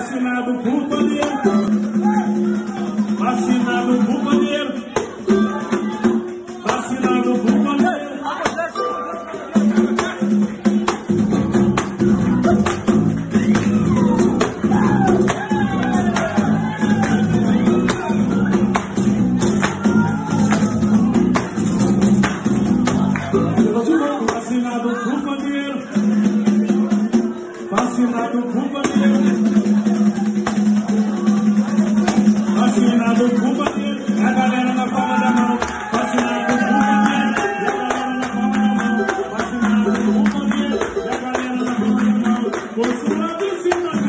Vacinado plutoniano. Vacinado culpa. Assinado Cuba Negro. Assinado Cuba Negro. A galera na palma da mão. Assinado Cuba Negro. E a galera na palma da mão. Assinado Cuba Negro. E a galera na palma da mão. Por sua visita.